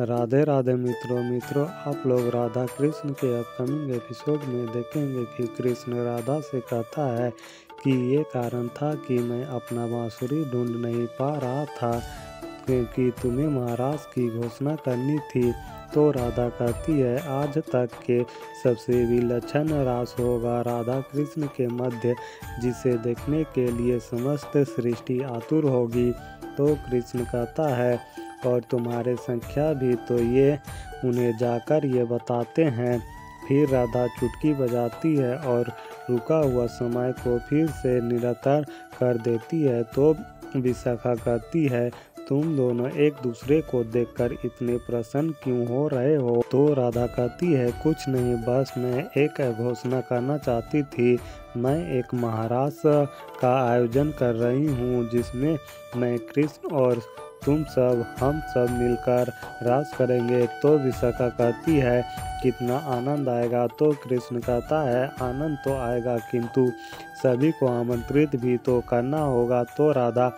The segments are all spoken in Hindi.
राधे राधे मित्रों मित्रों, आप लोग राधा कृष्ण के अपकमिंग एपिसोड में देखेंगे कि कृष्ण राधा से कहता है कि ये कारण था कि मैं अपना बाँसुरी ढूंढ नहीं पा रहा था, क्योंकि तुम्हें महाराज की घोषणा करनी थी। तो राधा कहती है, आज तक के सबसे विलक्षण रास होगा राधा कृष्ण के मध्य, जिसे देखने के लिए समस्त सृष्टि आतुर होगी। तो कृष्ण कहता है और तुम्हारे संख्या भी तो ये उन्हें जाकर ये बताते हैं। फिर राधा चुटकी बजाती है और रुका हुआ समय को फिर से निरतर कर देती है तो विशाखा कहती है, तुम दोनों एक दूसरे को देखकर इतने प्रसन्न क्यों हो रहे हो? तो राधा कहती है, कुछ नहीं, बस मैं एक घोषणा करना चाहती थी। मैं एक महाराज का आयोजन कर रही हूँ, जिसमें मैं कृष्ण और तुम सब, हम सब मिलकर रास करेंगे। तो विशाखा कहती है, कितना आनंद आएगा। तो कृष्ण कहता है, आनंद तो आएगा, किंतु सभी को आमंत्रित भी तो करना होगा। तो राधा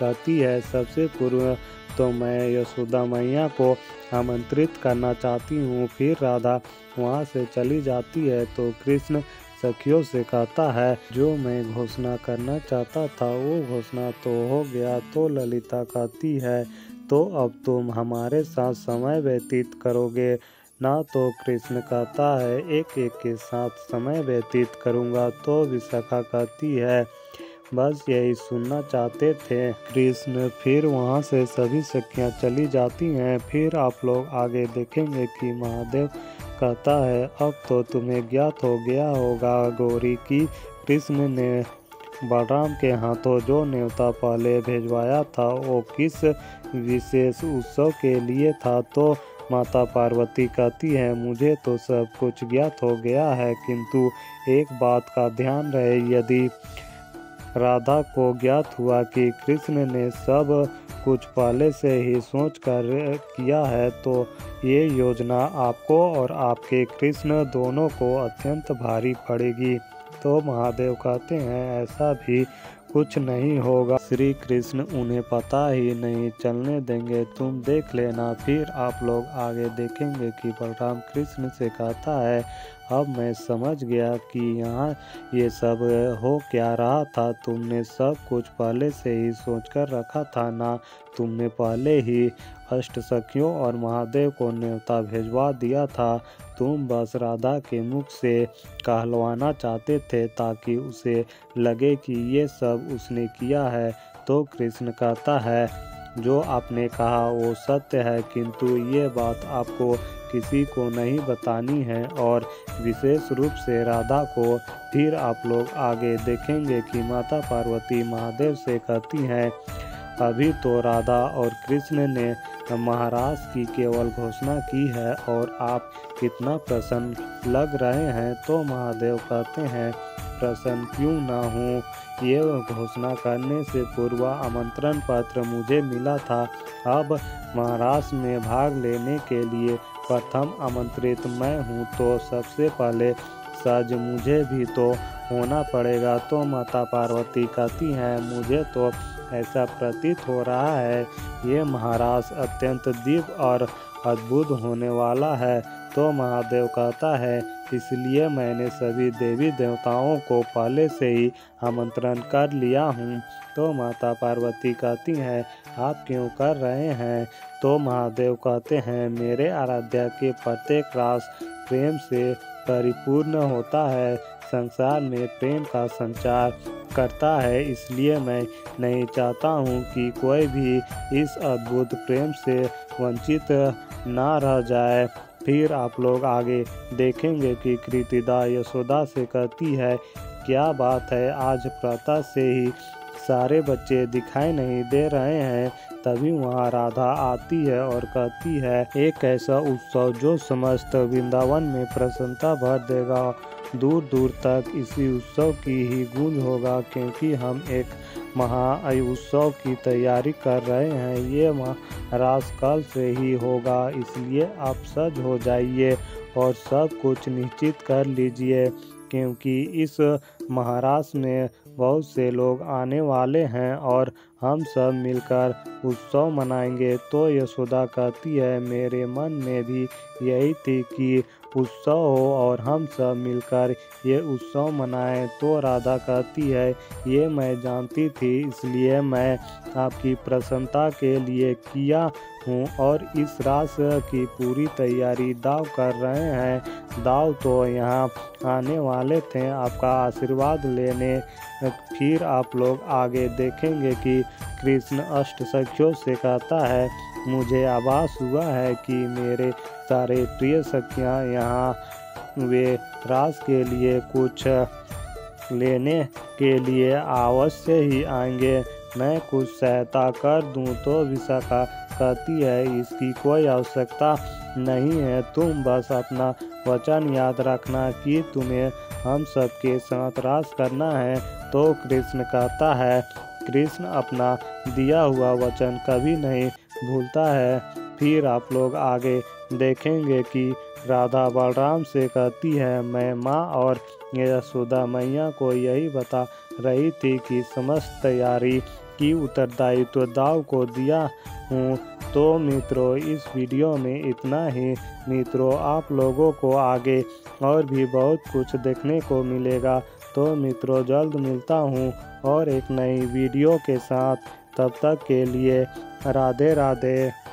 कहती है, सबसे पूर्व तो मैं यशोदा मैया को आमंत्रित करना चाहती हूँ। फिर राधा वहाँ से चली जाती है तो कृष्ण सखियों से कहता है, जो मैं घोषणा करना चाहता था, वो घोषणा तो हो गया। तो ललिता कहती है तो अब तुम हमारे साथ समय व्यतीत करोगे। ना तो कृष्ण कहता है एक एक के साथ समय व्यतीत करूँगा। तो विशाखा कहती है, बस यही सुनना चाहते थे। कृष्ण फिर वहाँ से सभी सखियाँ चली जाती हैं। फिर आप लोग आगे देखेंगे कि महादेव कहता है, अब तो तुम्हें ज्ञात हो गया होगा, गौरी की कृष्ण ने बलराम के हाथों जो न्योता पहले भेजवाया था, वो किस विशेष उत्सव के लिए था? तो माता पार्वती कहती है, मुझे तो सब कुछ ज्ञात हो गया है, किंतु एक बात का ध्यान रहे, यदि राधा को ज्ञात हुआ कि कृष्ण ने सब कुछ पहले से ही सोच कर किया है तो ये योजना आपको और आपके कृष्ण दोनों को अत्यंत भारी पड़ेगी। तो महादेव कहते हैं, ऐसा भी कुछ नहीं होगा। श्री कृष्ण उन्हें पता ही नहीं चलने देंगे। तुम देख लेना, फिर आप लोग आगे देखेंगे कि बलराम कृष्ण से कहता है अब मैं समझ गया कि यहाँ ये सब हो क्या रहा था। तुमने सब कुछ पहले से ही सोचकर रखा था ना? तुमने पहले ही अष्ट सखियों और महादेव को न्योता भेजवा दिया था। तुम बस राधा के मुख से कहलवाना चाहते थे ताकि उसे लगे कि ये सब उसने किया है। तो कृष्ण कहता है, जो आपने कहा वो सत्य है, किंतु ये बात आपको किसी को नहीं बतानी है और विशेष रूप से राधा को फिर आप लोग आगे देखेंगे कि माता पार्वती महादेव से कहती हैं, अभी तो राधा और कृष्ण ने महाराज की केवल घोषणा की है और आप कितना प्रसन्न लग रहे हैं तो महादेव कहते हैं, प्रसन्न क्यों ना हूँ? ये घोषणा करने से पूर्व आमंत्रण पत्र मुझे मिला था। अब महाराष्ट्र में भाग लेने के लिए प्रथम आमंत्रित मैं हूँ तो सबसे पहले सज मुझे भी तो होना पड़ेगा। तो माता पार्वती कहती हैं, मुझे तो ऐसा प्रतीत हो रहा है, ये महाराज अत्यंत दिव्य और अद्भुत होने वाला है। तो महादेव कहता है, इसलिए मैंने सभी देवी देवताओं को पहले से ही आमंत्रण कर लिया हूँ। तो माता पार्वती कहती हैं, आप क्यों कर रहे हैं? तो महादेव कहते हैं, मेरे आराध्या के प्रत्येक रास प्रेम से परिपूर्ण होता है। संसार में प्रेम का संचार करता है, इसलिए मैं नहीं चाहता हूँ कि कोई भी इस अद्भुत प्रेम से वंचित ना रह जाए। फिर आप लोग आगे देखेंगे कि कृतिदा यशोदा से कहती है, क्या बात है, आज प्रातः से ही सारे बच्चे दिखाई नहीं दे रहे हैं, तभी वहाँ राधा आती है और कहती है, एक ऐसा उत्सव जो समस्त वृंदावन में प्रसन्नता भर देगा। दूर दूर तक इसी उत्सव की ही गूंज होगा क्योंकि हम एक महा उत्सव की तैयारी कर रहे हैं। ये महाराज कल से ही होगा, इसलिए आप सज हो जाइए और सब कुछ निश्चित कर लीजिए क्योंकि इस महाराष्ट्र में बहुत से लोग आने वाले हैं और हम सब मिलकर उत्सव मनाएँगे। तो यशोदा कहती है, मेरे मन में भी यही थी कि उत्सव हो और हम सब मिलकर ये उत्सव मनाएँ तो राधा कहती है, ये मैं जानती थी, इसलिए मैं आपकी प्रसन्नता के लिए किया हूँ और इस रास की पूरी तैयारी दाव कर रहे हैं। दाव तो यहाँ आने वाले थे, आपका आशीर्वाद लेने, फिर आप लोग आगे देखेंगे कि कृष्ण अष्ट सखियों से कहता है मुझे आभास हुआ है कि मेरे सारे प्रिय सखियाँ यहाँ वे रास के लिए कुछ लेने के लिए अवश्य ही आएँगे। मैं कुछ सहायता कर दूँ तो विशाखा कहती है, इसकी कोई आवश्यकता नहीं है। तुम बस अपना वचन याद रखना कि तुम्हें हम सबके साथ रास करना है। तो कृष्ण कहता है, कृष्ण अपना दिया हुआ वचन कभी नहीं भूलता है। फिर आप लोग आगे देखेंगे कि राधा बलराम से कहती है, मैं माँ और यशोदा मैया को यही बता रही थी कि समस्त तैयारी की उत्तरदायित्व दाव को दिया हूँ। तो मित्रों, इस वीडियो में इतना ही। मित्रों, आप लोगों को आगे और भी बहुत कुछ देखने को मिलेगा। तो मित्रों, जल्द मिलता हूँ और एक नई वीडियो के साथ। तब तक के लिए राधे राधे।